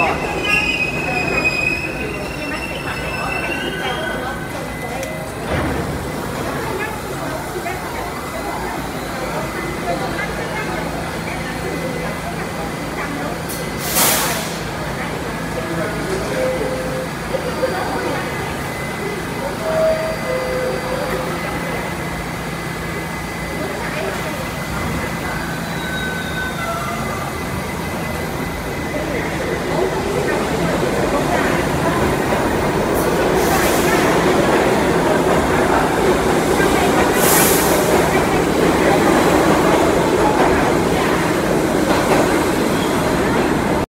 o'clock.